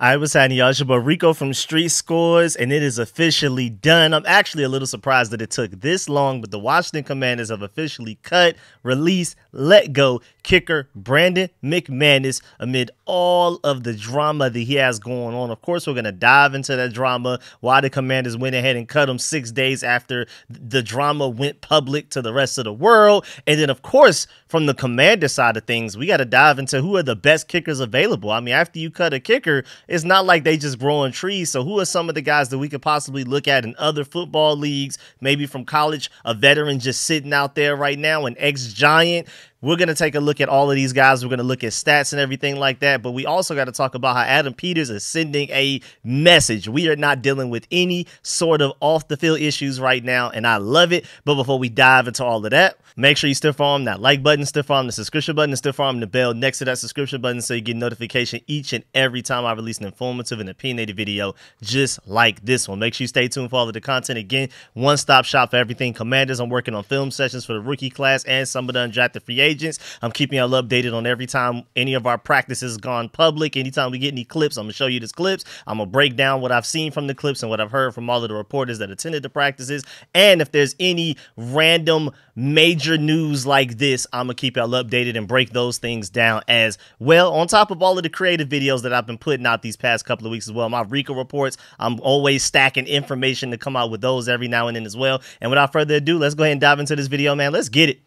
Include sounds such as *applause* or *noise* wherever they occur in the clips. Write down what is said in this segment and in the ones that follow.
I was having y'all Rico from Street Scores, and it is officially done. I'm actually a little surprised that it took this long, but the Washington Commanders have officially cut, released, let go kicker Brandon McManus amid all of the drama that he has going on. Of course, we're going to dive into that drama, why the Commanders went ahead and cut him six days after the drama went public to the rest of the world. And then, of course, from the Commander side of things, we got to dive into who are the best kickers available. I mean, after you cut a kicker, it's not like they just grow on trees. So, who are some of the guys that we could possibly look at in other football leagues, maybe from college, a veteran just sitting out there right now, an ex giant? We're going to take a look at all of these guys. We're going to look at stats and everything like that. But we also got to talk about how Adam Peters is sending a message. We are not dealing with any sort of off the field issues right now, and I love it. But before we dive into all of that, make sure you still farm that like button, still farm the subscription button, still farm the bell next to that subscription button so you get notification each and every time I release an informative and opinionated video just like this one. Make sure you stay tuned for all of the content. Again, one stop shop for everything Commanders. I'm working on film sessions for the rookie class and some of the undrafted free agents. I'm keeping y'all updated on every time any of our practices gone public. Anytime we get any clips, I'm gonna show you this clips. I'm gonna break down what I've seen from the clips and what I've heard from all of the reporters that attended the practices. And if there's any random major news like this, I'm gonna keep y'all updated and break those things down as well. On top of all of the creative videos that I've been putting out these past couple of weeks as well, my Rico reports, I'm always stacking information to come out with those every now and then as well. And without further ado, let's go ahead and dive into this video, man. Let's get it.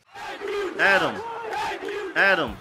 Adam. Adam.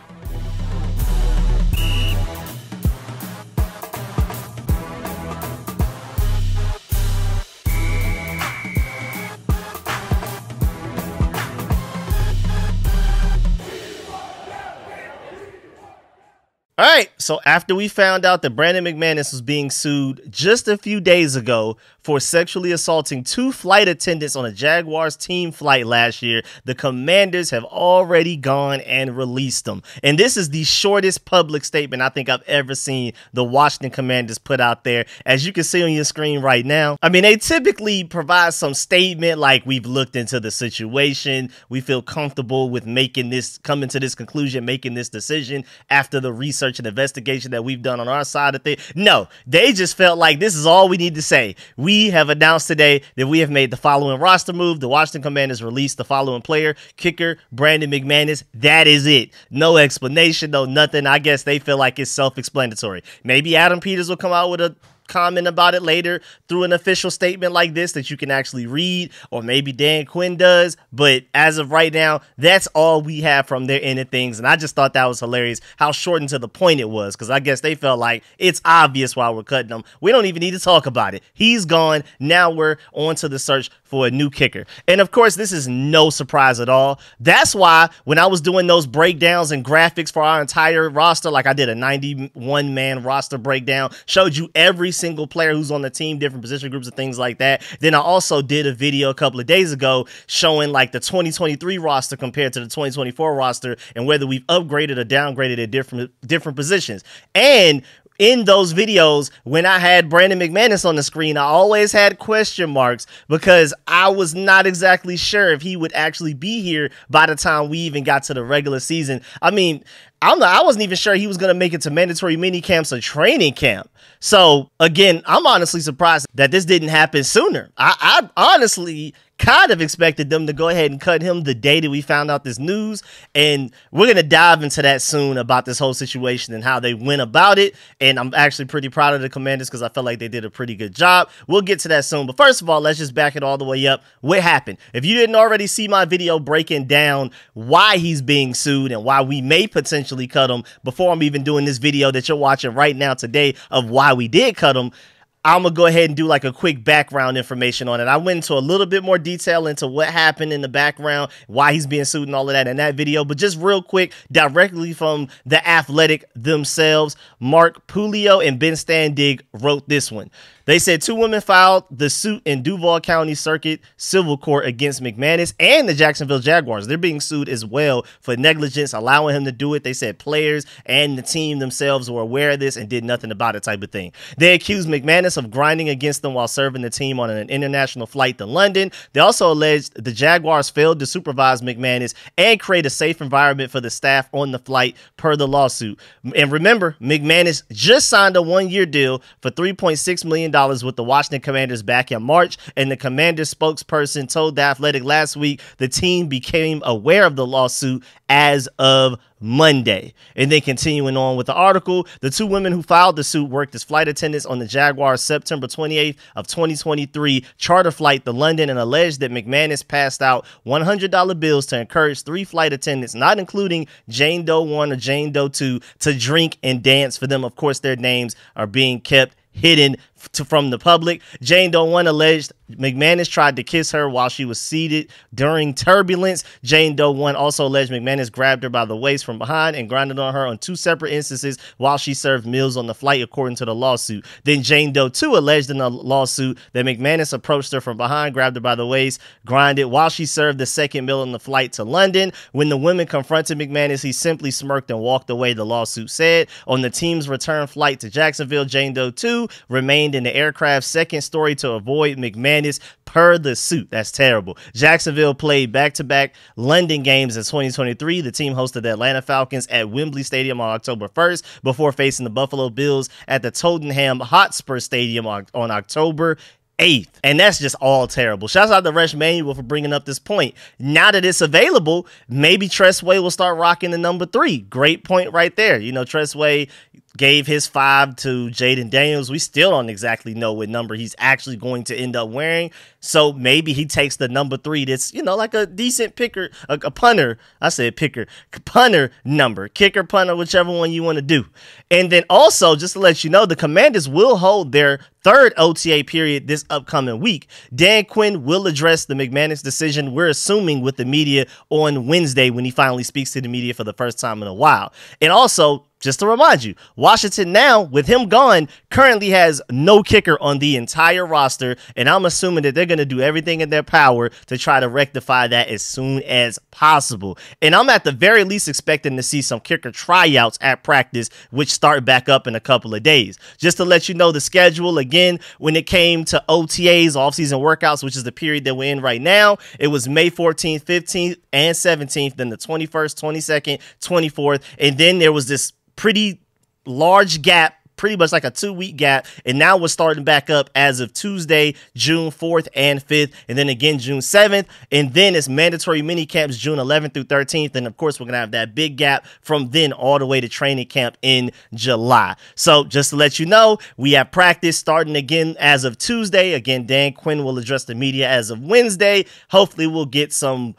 All right, so after we found out that Brandon McManus was being sued just a few days ago for sexually assaulting two flight attendants on a Jaguars team flight last year, the Commanders have already gone and released them. And this is the shortest public statement I think I've ever seen the Washington Commanders put out there. As you can see on your screen right now, I mean, they typically provide some statement like we've looked into the situation, we feel comfortable with making this, coming to this conclusion, making this decision after the research and investigation that we've done on our side of things. No, they just felt like this is all we need to say. We have announced today that we have made the following roster move. The Washington Commanders released the following player, kicker Brandon McManus. That is it. No explanation, no nothing. I guess they feel like it's self-explanatory. Maybe Adam Peters will come out with a comment about it later through an official statement like this that you can actually read, or maybe Dan Quinn does. But as of right now, that's all we have from their end of things. And I just thought that was hilarious how short and to the point it was, because I guess they felt like it's obvious why we're cutting them. We don't even need to talk about it. He's gone. Now we're on to the search for a new kicker. And of course, this is no surprise at all. That's why when I was doing those breakdowns and graphics for our entire roster, like I did a 91 man roster breakdown, showed you every single player who's on the team, different position groups and things like that. Then I also did a video a couple of days ago showing like the 2023 roster compared to the 2024 roster and whether we've upgraded or downgraded at different different positions. And in those videos when I had Brandon McManus on the screen, I always had question marks because I was not exactly sure if he would actually be here by the time we even got to the regular season. I mean, I'm not, I wasn't even sure he was going to make it to mandatory mini camps or training camp. So again, I'm honestly surprised that this didn't happen sooner. I, I honestly kind of expected them to go ahead and cut him the day that we found out this news. And we're going to dive into that soon about this whole situation and how they went about it. And I'm actually pretty proud of the commanders because I felt like they did a pretty good job. We'll get to that soon. But first of all, let's just back it all the way up. What happened? If you didn't already see my video breaking down why he's being sued and why we may potentially cut him before I'm even doing this video that you're watching right now today of why we did cut him, I'm gonna go ahead and do like a quick background information on it. I went into a little bit more detail into what happened in the background, why he's being sued, and all of that in that video. But just real quick, directly from the Athletic themselves, Mark Pulio and Ben Standig wrote this one. They said two women filed the suit in Duval County Circuit Civil Court against McManus and the Jacksonville Jaguars. They're being sued as well for negligence, allowing him to do it. They said players and the team themselves were aware of this and did nothing about it, type of thing. They accused McManus of grinding against them while serving the team on an international flight to London. They also alleged the Jaguars failed to supervise McManus and create a safe environment for the staff on the flight, per the lawsuit. And remember, McManus just signed a one year deal for $3.6 million with the Washington Commanders back in March, and the Commanders spokesperson told The Athletic last week the team became aware of the lawsuit as of Monday. And then continuing on with the article, the two women who filed the suit worked as flight attendants on the Jaguar September 28th of 2023 charter flight to London and alleged that McManus passed out $100 bills to encourage three flight attendants, not including Jane Doe 1 or Jane Doe 2, to drink and dance for them. Of course, their names are being kept hidden to, from the public. Jane Doe 1 alleged McManus tried to kiss her while she was seated during turbulence. Jane Doe 1 also alleged McManus grabbed her by the waist from behind and grinded on her on two separate instances while she served meals on the flight, according to the lawsuit. Then Jane Doe 2 alleged in the lawsuit that McManus approached her from behind, grabbed her by the waist, grinded while she served the second meal on the flight to London. When the women confronted McManus, he simply smirked and walked away, the lawsuit said. On the team's return flight to Jacksonville, Jane Doe 2 remained in the aircraft's second story to avoid McManus per the suit. That's terrible. Jacksonville played back to back London games in 2023. The team hosted the Atlanta Falcons at Wembley Stadium on October 1st before facing the Buffalo Bills at the Tottenham Hotspur Stadium on, on October eighth. And that's just all terrible. Shouts out to Rush Manuel for bringing up this point. Now that it's available, maybe Tress Way will start rocking the number three. Great point right there. You know, Tress Way gave his five to Jayden Daniels. We still don't exactly know what number he's actually going to end up wearing. So maybe he takes the number three that's, you know, like a decent picker, a, a punter. I said picker, punter number, kicker, punter, whichever one you want to do. And then also, just to let you know, the commanders will hold their third OTA period this upcoming week. Dan Quinn will address the McManus decision, we're assuming, with the media on Wednesday when he finally speaks to the media for the first time in a while. And also, just to remind you, Washington now, with him gone, currently has no kicker on the entire roster. And I'm assuming that they're going to do everything in their power to try to rectify that as soon as possible. And I'm at the very least expecting to see some kicker tryouts at practice, which start back up in a couple of days. Just to let you know the schedule again, when it came to OTAs, offseason workouts, which is the period that we're in right now, it was May 14th, 15th, and 17th, then the 21st, 22nd, 24th. And then there was this pretty large gap pretty much like a two week gap. And now we're starting back up as of Tuesday, June 4th and 5th, and then again June 7th. And then it's mandatory mini camps June 11th through 13th. And of course, we're going to have that big gap from then all the way to training camp in July. So just to let you know, we have practice starting again as of Tuesday. Again, Dan Quinn will address the media as of Wednesday. Hopefully, we'll get some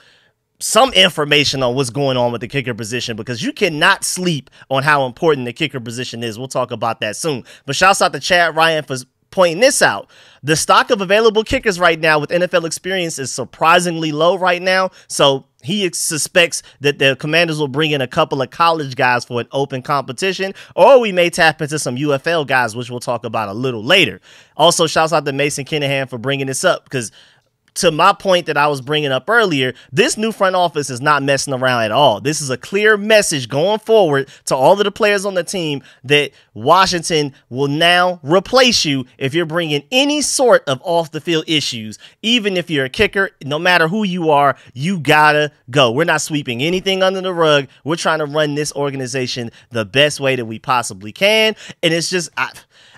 some information on what's going on with the kicker position because you cannot sleep on how important the kicker position is. We'll talk about that soon. But shouts out to Chad Ryan for pointing this out. The stock of available kickers right now with NFL experience is surprisingly low right now. So he suspects that the commanders will bring in a couple of college guys for an open competition, or we may tap into some UFL guys, which we'll talk about a little later. Also, shouts out to Mason Kinahan for bringing this up because to my point that I was bringing up earlier, this new front office is not messing around at all. This is a clear message going forward to all of the players on the team that Washington will now replace you if you're bringing any sort of off the field issues. Even if you're a kicker, no matter who you are, you gotta go. We're not sweeping anything under the rug. We're trying to run this organization the best way that we possibly can. And it's just, I,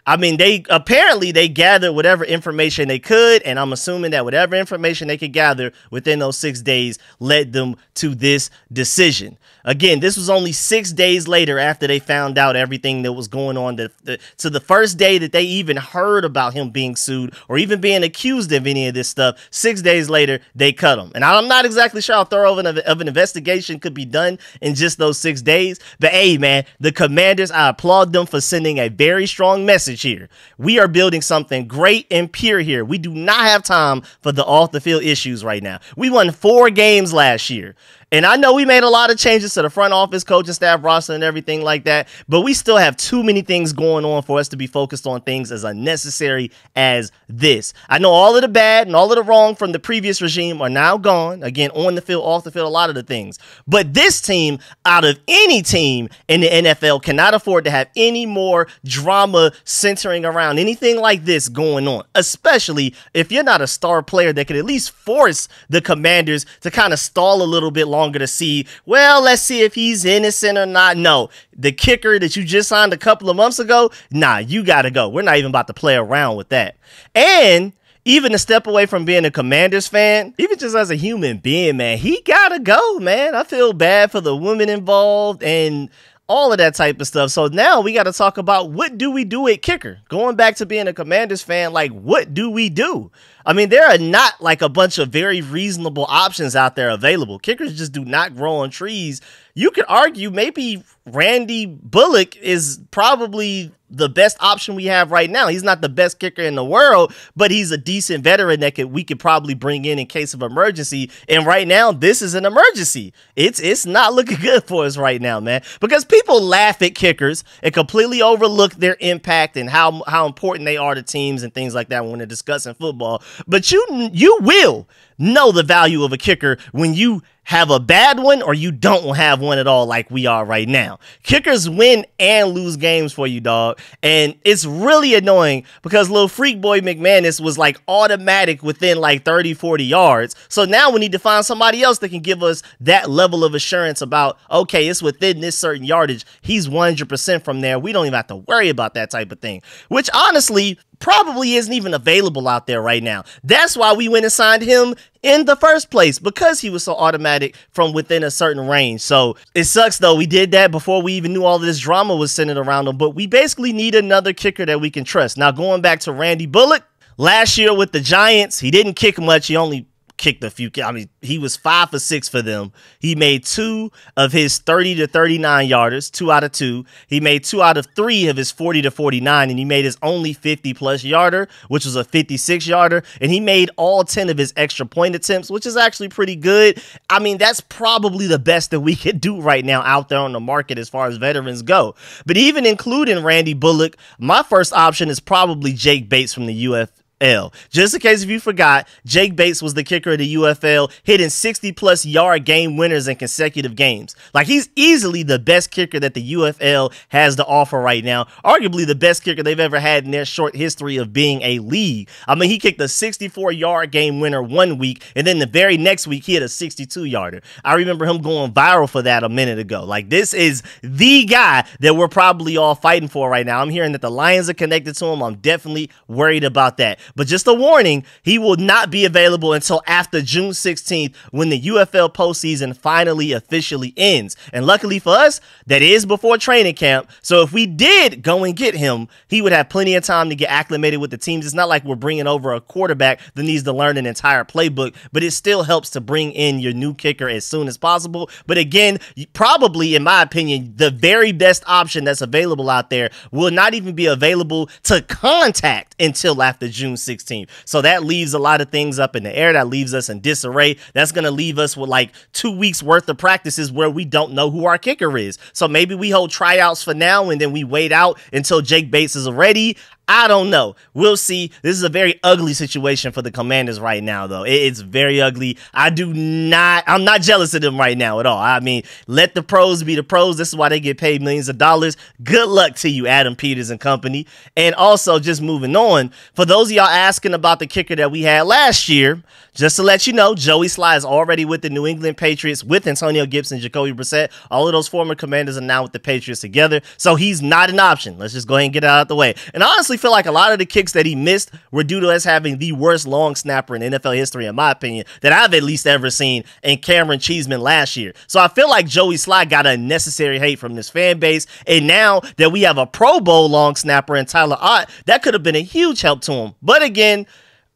I mean, they apparently they gathered whatever information they could, and I'm assuming that whatever information they could gather within those six days led them to this decision. Again, this was only six days later after they found out everything that was going on. The, to the first day that they even heard about him being sued or even being accused of any of this stuff, six days later, they cut him. And I'm not exactly sure how thorough of an, of an investigation could be done in just those six days. But hey, man, the commanders, I applaud them for sending a very strong message here. We are building something great and pure here. We do not have time for the off the field issues right now. We won four games last year. And I know we made a lot of changes to the front office, coaching staff, roster, and everything like that, but we still have too many things going on for us to be focused on things as unnecessary as this. I know all of the bad and all of the wrong from the previous regime are now gone. Again, on the field, off the field, a lot of the things. But this team, out of any team in the NFL, cannot afford to have any more drama centering around anything like this going on, especially if you're not a star player that could at least force the commanders to kind of stall a little bit longer to see, well, let's see if he's innocent or not. No, the kicker that you just signed a couple of months ago, nah, you got to go. We're not even about to play around with that. And even a step away from being a Commanders fan, even just as a human being, man, he gotta go, man. I feel bad for the women involved and all of that type of stuff. So now we got to talk about what do we do at kicker? Going back to being a Commanders fan, like what do we do? I mean, there are not like a bunch of very reasonable options out there available. Kickers just do not grow on trees. You could argue maybe Randy Bullock is probably the best option we have right now. He's not the best kicker in the world, but he's a decent veteran that could we could probably bring in in case of emergency. And right now, this is an emergency. It's it's not looking *laughs* good for us right now, man. Because people laugh at kickers and completely overlook their impact and how how important they are to teams and things like that when they're discussing football. But you you will know the value of a kicker when you have a bad one or you don't have one at all like we are right now. Kickers win and lose games for you, dog. And it's really annoying because little freak boy McManus was like automatic within like 30, 40 yards. So now we need to find somebody else that can give us that level of assurance about, okay, it's within this certain yardage. He's 100% from there. We don't even have to worry about that type of thing, which honestly, probably isn't even available out there right now. That's why we went and signed him in the first place because he was so automatic from within a certain range. So it sucks though. We did that before we even knew all this drama was centered around him, but we basically need another kicker that we can trust. Now, going back to Randy Bullock, last year with the Giants, he didn't kick much. He only kicked a few. I mean, he was five for six for them. He made two of his 30 to 39 yarders, two out of two. He made two out of three of his 40 to 49, and he made his only 50 plus yarder, which was a 56 yarder. And he made all 10 of his extra point attempts, which is actually pretty good. I mean, that's probably the best that we *laughs* could do right now out there on the market as far as veterans go. But even including Randy Bullock, my first option is probably Jake Bates from the UF L. Just in case if you forgot, Jake Bates was the kicker of the UFL, hitting 60 plus yard game winners in consecutive games. Like he's easily the best kicker that the UFL has to offer right now. Arguably the best kicker they've ever had in their short history of being a league. I mean, he kicked a 64 yard game winner one week, and then the very next week he had a 62 yarder. I remember him going viral for that a minute ago. Like this is the guy that we're probably all fighting for right now. I'm hearing that the Lions are connected to him. I'm definitely worried about that. But just a warning, he will not be available until after June 16th when the UFL postseason finally officially ends. And luckily for us, that is before training camp. So if we did go and get him, he would have plenty of time to get acclimated with the teams. It's not like we're bringing over a quarterback that needs to learn an entire playbook, but it still helps to bring in your new kicker as soon as possible. But again, probably, in my opinion, the very best option that's available out there will not even be available to contact until after June 16th. So that leaves a lot of things up in the air. That leaves us in disarray. That's going to leave us with like two weeks worth of practices where we don't know who our kicker is. So maybe we hold tryouts for now and then we wait out until Jake Bates is ready. I don't know. We'll see. This is a very ugly situation for the Commanders right now, though. It's very ugly. I do not, I'm not jealous of them right now at all. I mean, let the pros be the pros. This is why they get paid millions of dollars. Good luck to you, Adam Peters and company. And also, just moving on, for those of y'all asking about the kicker that we had last year, just to let you know, Joey Slye is already with the New England Patriots with Antonio Gibson, Jacoby Brissett. All of those former commanders are now with the Patriots together. So he's not an option. Let's just go ahead and get it out of the way. And honestly, feel like a lot of the kicks that he missed were due to us having the worst long snapper in NFL history, in my opinion, that I've at least ever seen in Camaron Cheeseman last year. So I feel like Joey Slye got unnecessary hate from this fan base. And now that we have a Pro Bowl long snapper in Tyler Ott, that could have been a huge help to him. But again,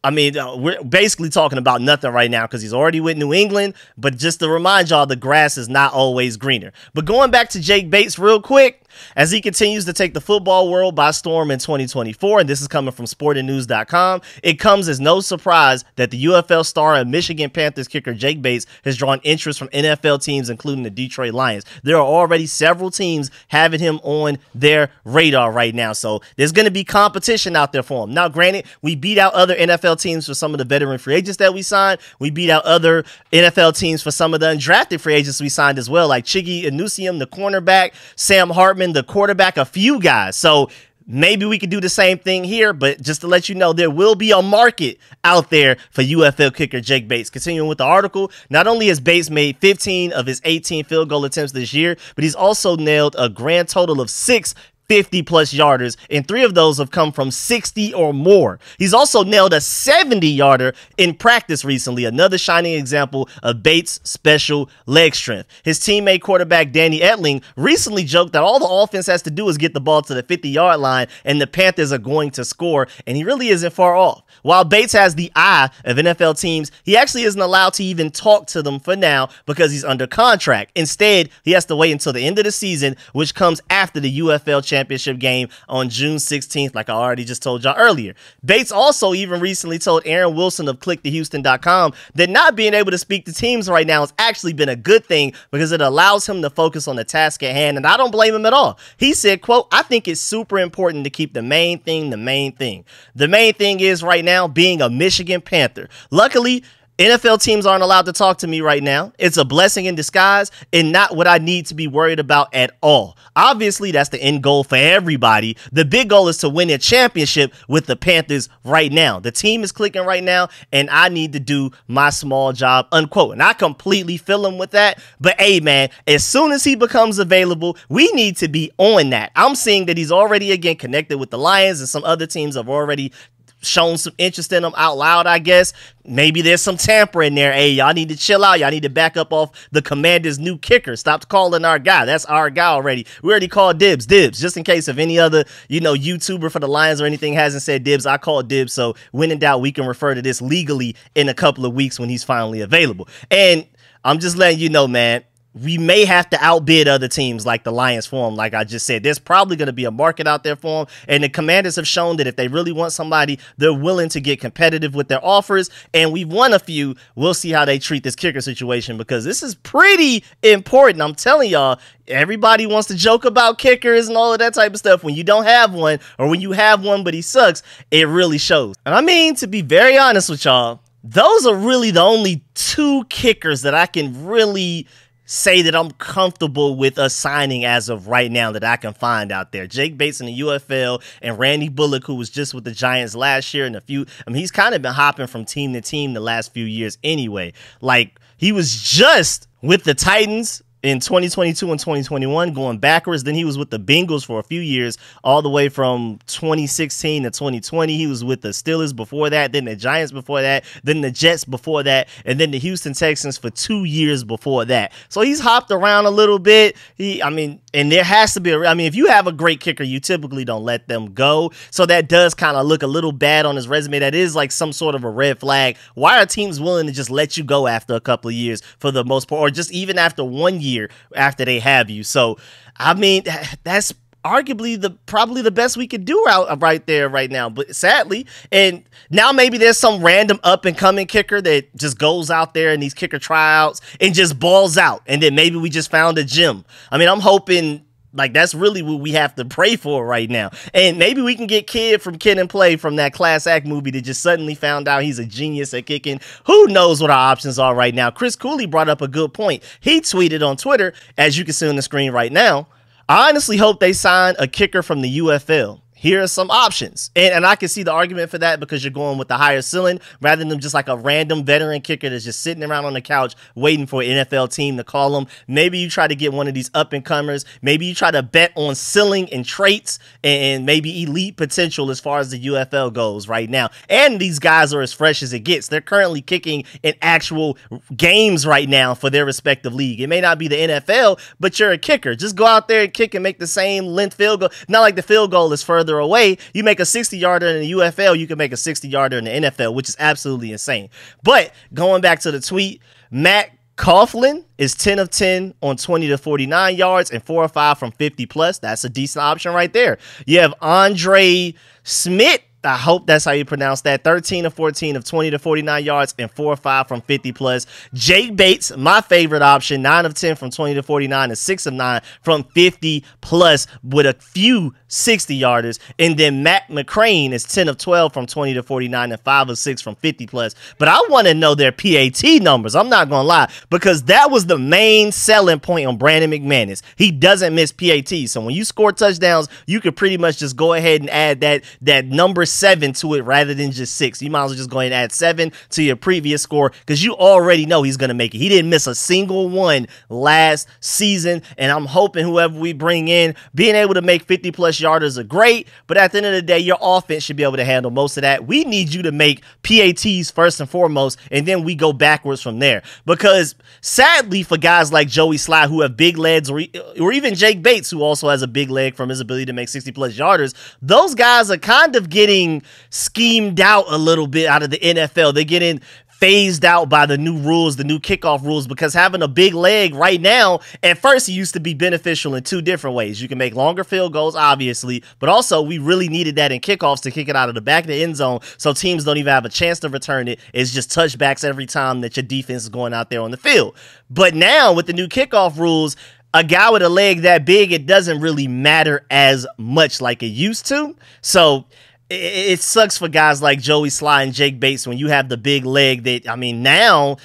I mean, uh, we're basically talking about nothing right now because he's already with New England. But just to remind y'all, the grass is not always greener. But going back to Jake Bates real quick, as he continues to take the football world by storm in 2024, and this is coming from sportingnews.com, it comes as no surprise that the UFL star and Michigan Panthers kicker Jake Bates has drawn interest from NFL teams, including the Detroit Lions. There are already several teams having him on their radar right now, so there's going to be competition out there for him. Now, granted, we beat out other NFL teams for some of the veteran free agents that we signed. We beat out other NFL teams for some of the undrafted free agents we signed as well, like Chiggy Anusiem, the cornerback, Sam Hartman, the quarterback, a few guys. So maybe we could do the same thing here, but just to let you know, there will be a market out there for UFL kicker Jake Bates. Continuing with the article, not only has Bates made 15 of his 18 field goal attempts this year, but he's also nailed a grand total of six 50 plus yarders, and three of those have come from 60 or more. He's also nailed a 70 yarder in practice recently, another shining example of Bates' special leg strength. His teammate quarterback Danny Etling recently joked that all the offense has to do is get the ball to the 50 yard line, and the Panthers are going to score, and he really isn't far off. While Bates has the eye of NFL teams, he actually isn't allowed to even talk to them for now because he's under contract. Instead, he has to wait until the end of the season, which comes after the UFL championship championship game on June 16th, like I already just told y'all earlier. Bates also even recently told Aaron Wilson of Click2Houston.com that not being able to speak to teams right now has actually been a good thing because it allows him to focus on the task at hand, and I don't blame him at all. He said, quote, I think it's super important to keep the main thing the main thing. The main thing is right now being a Michigan Panther. Luckily, NFL teams aren't allowed to talk to me right now. It's a blessing in disguise and not what I need to be worried about at all. Obviously, that's the end goal for everybody. The big goal is to win a championship with the Panthers right now. The team is clicking right now, and I need to do my small job, unquote. And I completely fill him with that. But hey, man, as soon as he becomes available, we need to be on that. I'm seeing that he's already again connected with the Lions, and some other teams have already shown some interest in them out loud, I guess. Maybe there's some tampering there. Hey, y'all need to chill out. Y'all need to back up off the commander's new kicker. Stop calling our guy. That's our guy already. We already called dibs, dibs, just in case if any other, you know, YouTuber for the Lions or anything hasn't said dibs, I called dibs. So when in doubt, we can refer to this legally in a couple of weeks when he's finally available. And I'm just letting you know, man, we may have to outbid other teams like the Lions for him. Like I just said, there's probably going to be a market out there for him. And the Commanders have shown that if they really want somebody, they're willing to get competitive with their offers. And we've won a few. We'll see how they treat this kicker situation because this is pretty important. I'm telling y'all, everybody wants to joke about kickers and all of that type of stuff. When you don't have one, or when you have one but he sucks, it really shows. And I mean, to be very honest with y'all, those are really the only two kickers that I can really say that I'm comfortable with assigning as of right now that I can find out there. Jake Bates in the UFL and Randy Bullock, who was just with the Giants last year and a few. I mean, he's kind of been hopping from team to team the last few years anyway. Like, he was just with the Titans in 2022 and 2021 going backwards. Then he was with the Bengals for a few years, all the way from 2016 to 2020. He was with the Steelers before that, then the Giants before that, then the Jets before that, and then the Houston Texans for two years before that. So he's hopped around a little bit. He, I mean, and there has to be, a, I mean, if you have a great kicker, you typically don't let them go. So that does kind of look a little bad on his resume. That is like some sort of a red flag. Why are teams willing to just let you go after a couple of years for the most part, or just even after one year? Year after they have you. So, I mean, that's arguably the probably the best we could do out uh, right there right now. But sadly, and now maybe there's some random up and coming kicker that just goes out there in these kicker tryouts and just balls out, and then maybe we just found a gem. I mean, I'm hoping like that's really what we have to pray for right now. And maybe we can get Kid from Kid and Play from that Class Act movie that just suddenly found out he's a genius at kicking. Who knows what our options are right now? Chris Cooley brought up a good point. He tweeted on Twitter, as you can see on the screen right now. I honestly hope they sign a kicker from the UFL here are some options. And, and I can see the argument for that because you're going with the higher ceiling rather than just like a random veteran kicker that's just sitting around on the couch waiting for an NFL team to call them. Maybe you try to get one of these up and comers. Maybe you try to bet on ceiling and traits and maybe elite potential as far as the UFL goes right now. And these guys are as fresh as it gets. They're currently kicking in actual games right now for their respective league. It may not be the NFL, but you're a kicker. Just go out there and kick and make the same length field goal. Not like the field goal is further further away. You make a 60 yarder in the UFL, you can make a 60 yarder in the NFL, which is absolutely insane. But going back to the tweet, Matt Coughlin is 10 of 10 on 20 to 49 yards and 4 or 5 from 50 plus. That's a decent option right there. You have Andre Szmyt I hope that's how you pronounce that. 13 of 14 of 20 to 49 yards and 4 or 5 from 50 plus. Jake Bates, my favorite option, 9 of 10 from 20 to 49 and 6 of 9 from 50 plus with a few 60 yarders. And then Matt McCrane is 10 of 12 from 20 to 49 and 5 of 6 from 50 plus. But I want to know their PAT numbers. I'm not going to lie because that was the main selling point on Brandon McManus. He doesn't miss PAT. So when you score touchdowns, you could pretty much just go ahead and add that that number seven to it rather than just six. You might as well just go ahead and add seven to your previous score because you already know he's going to make it. He didn't miss a single one last season. And I'm hoping whoever we bring in, being able to make 50 plus yarders are great. But at the end of the day, your offense should be able to handle most of that. We need you to make PATs first and foremost, and then we go backwards from there. Because sadly, for guys like Joey Slye, who have big legs, or, or even Jake Bates, who also has a big leg from his ability to make 60 plus yarders, those guys are kind of getting getting schemed out a little bit out of the NFL. They're getting phased out by the new rules, the new kickoff rules, because having a big leg right now, at first, it used to be beneficial in two different ways. You can make longer field goals, obviously, but also we really needed that in kickoffs to kick it out of the back of the end zone so teams don't even have a chance to return it. It's just touchbacks every time that your defense is going out there on the field. But now with the new kickoff rules, a guy with a leg that big, it doesn't really matter as much like it used to. So it, sucks for guys like Joey Slye and Jake Bates when you have the big leg that I mean now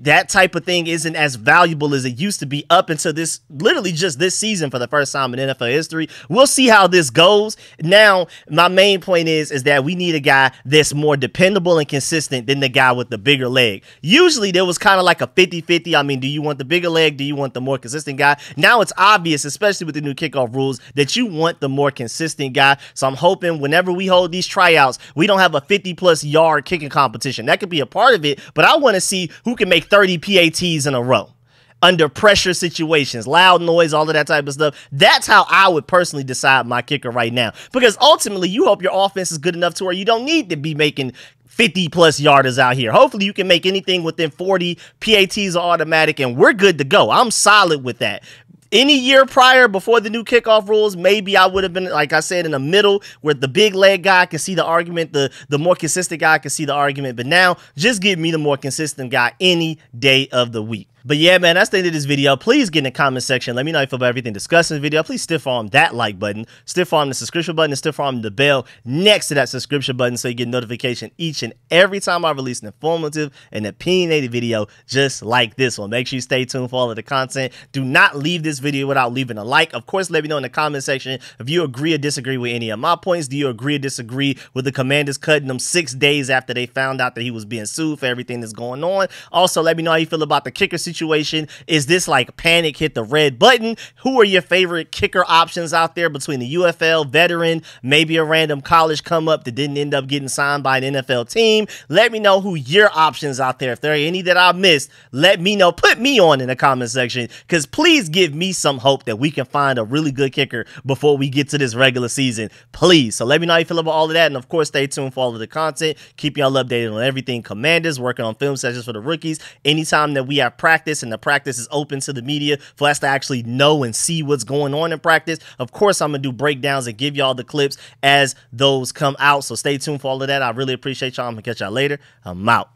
that type of thing isn't as valuable as it used to be up until this literally just this season for the first time in NFL history. We'll see how this goes. Now, my main point is is that we need a guy that's more dependable and consistent than the guy with the bigger leg. Usually there was kind of like a 50-50. I mean, do you want the bigger leg? Do you want the more consistent guy? Now it's obvious, especially with the new kickoff rules, that you want the more consistent guy. So I'm hoping whenever we hold these tryouts, we don't have a 50 plus yard kicking competition. That could be a part of it, but I want to see who can make 30 PATs in a row under pressure situations, loud noise, all of that type of stuff. That's how I would personally decide my kicker right now. Because ultimately, you hope your offense is good enough to where you don't need to be making 50 plus yarders out here. Hopefully, you can make anything within 40. PATs are automatic, and we're good to go. I'm solid with that any year prior before the new kickoff rules, maybe I would have been, like I said, in the middle where the big leg guy can see the argument, the, the more consistent guy can see the argument. But now, just give me the more consistent guy any day of the week. But yeah, man, that's the end of this video. Please get in the comment section. Let me know if you feel about everything discussed in the video. Please stiff arm that like button, stiff arm the subscription button, and stiff arm the bell next to that subscription button so you get notification each and every time I release an informative and opinionated video just like this one. Make sure you stay tuned for all of the content. Do not leave this video without leaving a like. Of course, let me know in the comment section if you agree or disagree with any of my points. Do you agree or disagree with the commanders cutting them six days after they found out that he was being sued for everything that's going on? Also, let me know how you feel about the kicker situation situation? Is this like panic hit the red button? Who are your favorite kicker options out there between the UFL, veteran, maybe a random college come up that didn't end up getting signed by an NFL team? Let me know who your options out there. If there are any that I missed, let me know. Put me on in the comment section because please give me some hope that we can find a really good kicker before we get to this regular season. Please. So let me know how you feel about all of that. And of course, stay tuned for all of the content. Keep y'all updated on everything. Commanders working on film sessions for the rookies. Anytime that we have practice, practice and the practice is open to the media for us to actually know and see what's going on in practice. Of course, I'm going to do breakdowns and give y'all the clips as those come out. So stay tuned for all of that. I really appreciate y'all. I'm going to catch y'all later. I'm out.